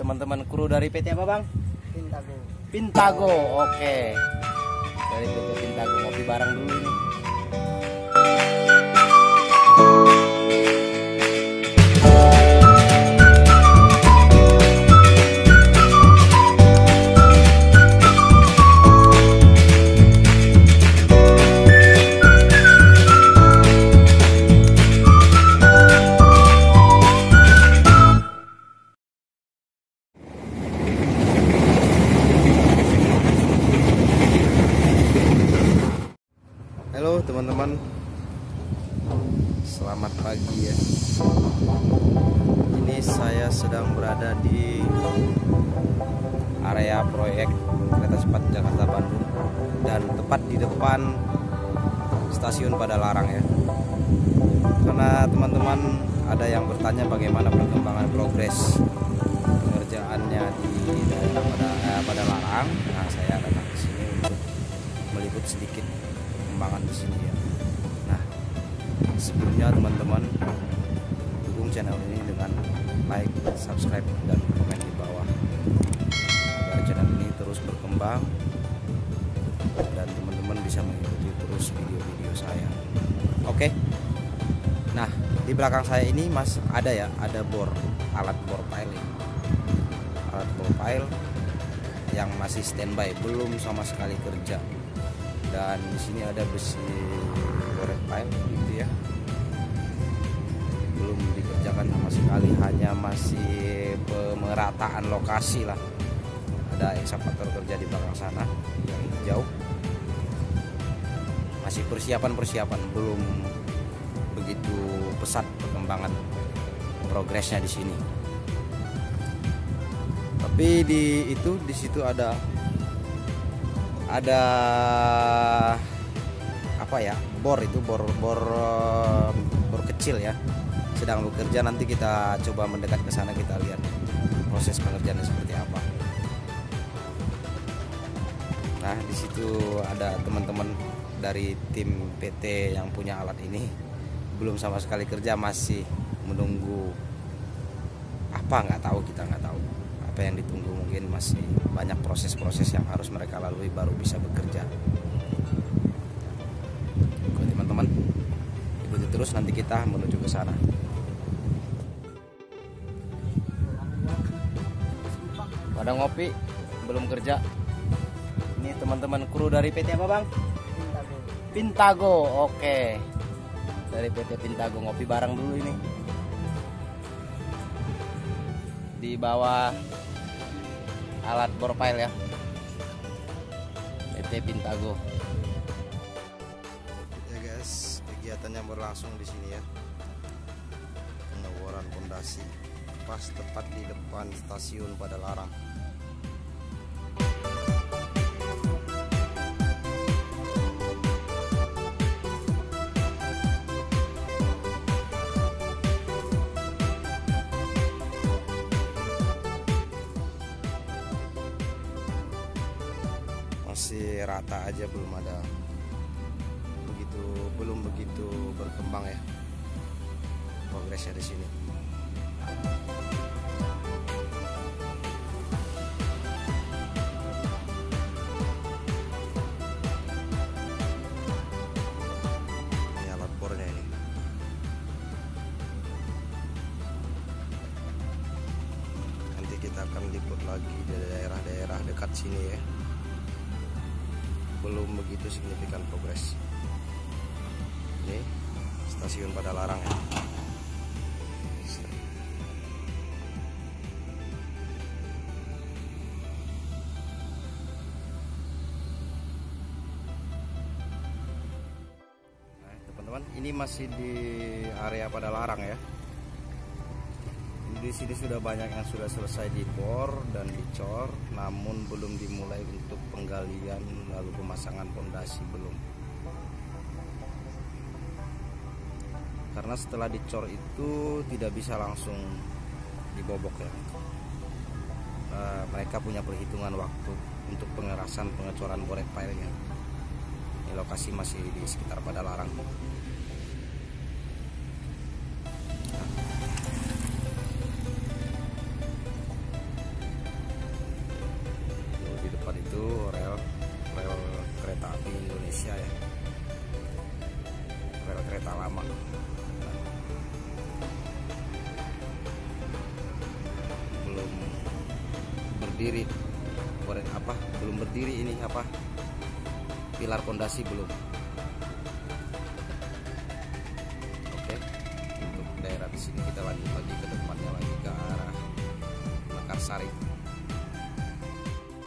teman-teman kru dari PT apa bang? Pintago. Pintago, oke. Dari PT Pintago ngopi bareng dulu nih. Selamat pagi ya. Ini saya sedang berada di area proyek kereta cepat Jakarta Bandung Dan tepat di depan stasiun Padalarang ya. Karena teman-teman ada yang bertanya bagaimana perkembangan progres pengerjaannya di daerah pada eh, Padalarang. Nah saya datang ke sini untuk meliput sedikit perkembangan di sini ya. Sebelumnya teman-teman dukung channel ini dengan like, subscribe, dan komen di bawah agar channel ini terus berkembang dan teman-teman bisa mengikuti terus video-video saya. Oke. Nah, di belakang saya ini Mas ada ya, ada bor, alat bor pile. Alat bor pile yang masih standby, belum sama sekali kerja dan di sini ada besi korek pipe gitu ya. Belum dikerjakan sama sekali hanya masih pemerataan lokasi lah. Ada eksavator kerja di belakang sana yang jauh masih persiapan-persiapan belum begitu pesat perkembangan progresnya di sini. Tapi di itu di situ ada ada apa ya? Bor itu bor bor bor kecil ya. Sedang bekerja nanti kita coba mendekat ke sana kita lihat proses pengerjaannya seperti apa. Nah di situ ada teman-teman dari tim PT yang punya alat ini. Belum sama sekali kerja masih menunggu apa? Nggak tahu kita nggak tahu apa yang ditunggu mungkin masih banyak proses-proses yang harus mereka lalui baru bisa bekerja. Oke teman-teman, ikuti terus nanti kita menuju ke sana. Pada ngopi, belum kerja. Ini teman-teman kru dari PT apa bang? Pintago. Pintago, oke. Dari PT Pintago ngopi bareng dulu ini. Di bawah alat pile ya. PT Pintago. Ya guys kegiatannya berlangsung di sini ya. Pengeboran pondasi pas tepat di depan stasiun Padalarang masih rata aja belum ada begitu belum begitu berkembang ya progresnya di sini. Kita akan liput lagi di daerah-daerah dekat sini ya belum begitu signifikan progres. Ini stasiun pada larang ya. Nah, teman-teman ini masih di area pada larang ya di sini sudah banyak yang sudah selesai dibor dan dicor, namun belum dimulai untuk penggalian lalu pemasangan pondasi belum. Karena setelah dicor itu tidak bisa langsung dibobok ya. E, mereka punya perhitungan waktu untuk pengerasan pengecoran borek pilenya. Ini lokasi masih di sekitar pada larang. Kereta lama. Belum berdiri. Apa? Belum berdiri ini apa? Pilar pondasi belum. Oke untuk daerah di sini kita lanjut lagi ke depannya lagi ke arah Mekarsari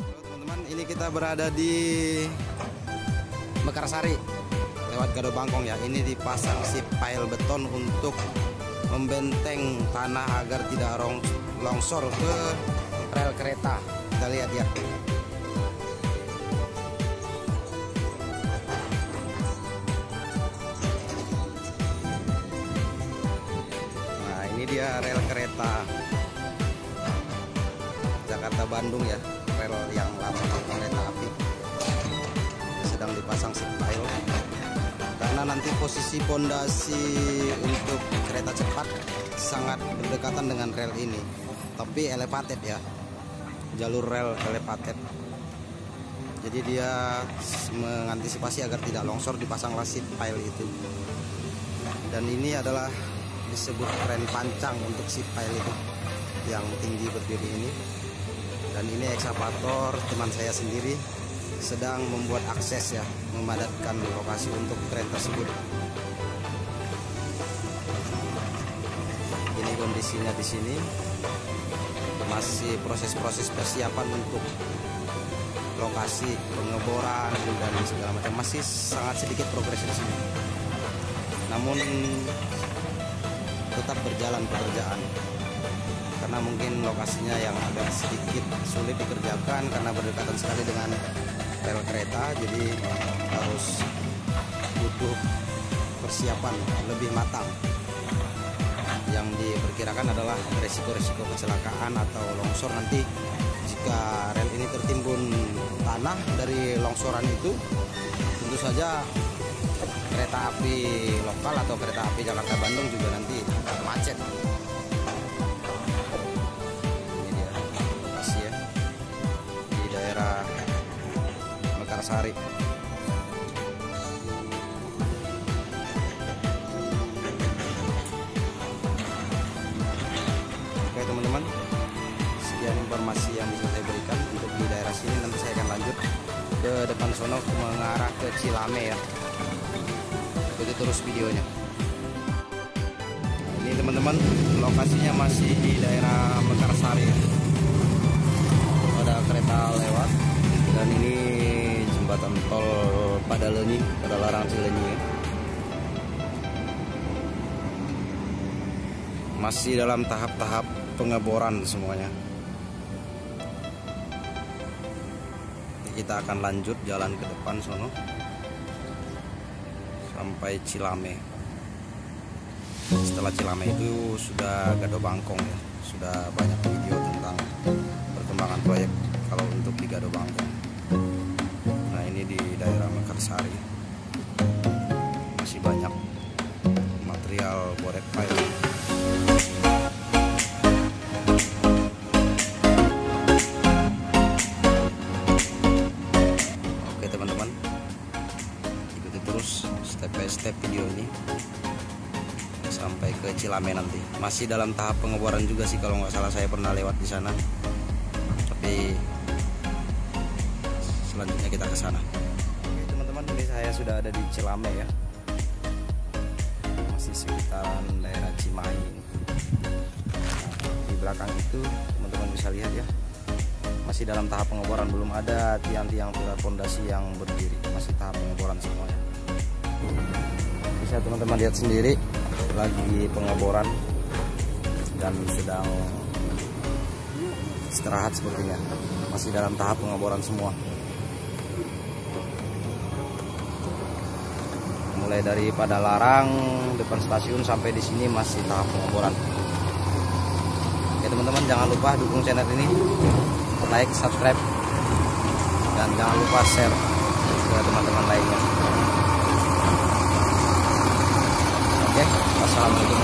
Halo teman-teman ini kita berada di Mekarsari lewat Gado Bangkong ya. Ini dipasang si pile beton untuk membenteng tanah agar tidak longsor ke rel kereta. Kita lihat ya. Nah ini dia rel kereta. Jakarta Bandung ya rel yang lama kereta api. Sedang dipasang pile karena nanti posisi pondasi untuk kereta cepat sangat berdekatan dengan rel ini. Tapi elevated ya. Jalur rel elevated. Jadi dia mengantisipasi agar tidak longsor dipasang lasit pile itu. Dan ini adalah disebut tren pancang untuk si pile itu yang tinggi berdiri ini. Dan ini ekskavator teman saya sendiri sedang membuat akses ya memadatkan lokasi untuk tren tersebut. Ini kondisinya di sini. Masih proses-proses persiapan untuk lokasi pengeboran dan segala macam. Masih sangat sedikit progres di sini. Namun tetap berjalan pekerjaan. Karena mungkin lokasinya yang agak sedikit sulit dikerjakan karena berdekatan sekali dengan rel kereta jadi harus butuh persiapan lebih matang. Yang diperkirakan adalah resiko-resiko kecelakaan atau longsor nanti. Jika rel ini tertimbun tanah dari longsoran itu tentu saja kereta api lokal atau kereta api Jakarta Bandung juga nanti macet. Ini dia lokasi ya. Di daerah Mekarsari teman-teman. Sekian informasi yang bisa saya berikan untuk di daerah sini. Nanti saya akan lanjut ke depan sono mengarah ke Cilame ya. Ikuti terus videonya. Ini teman-teman lokasinya masih di daerah Mekarsari. Ada kereta lewat. Dan ini jembatan tol Padalenyi pada larang Cilenyi ya. masih dalam tahap-tahap pengeboran semuanya. Kita akan lanjut jalan ke depan sono sampai Cilame. Setelah Cilame itu sudah Gado Bangkong ya. Sudah banyak video tentang perkembangan proyek kalau untuk di Gado Bangkong ini di daerah Mekarsari masih banyak material borek pile. Step video ini. Sampai ke Cilame nanti. Masih dalam tahap pengeboran juga sih kalau nggak salah saya pernah lewat di sana selanjutnya kita ke sana. Teman-teman ini saya sudah ada di Cilame ya. Masih sekitaran daerah Cimahi. Di belakang itu teman-teman bisa lihat ya. Masih dalam tahap pengeboran belum ada tiang-tiang pilar fondasi yang berdiri. Masih tahap pengeboran semuanya. Bisa teman-teman lihat sendiri lagi pengeboran dan sedang istirahat sepertinya. Masih dalam tahap pengeboran semua mulai dari pada larang depan stasiun sampai di sini masih tahap pengeboran oke teman-teman jangan lupa dukung channel ini like subscribe dan jangan lupa share ke teman-teman lainnya Oke, wassalamualaikum.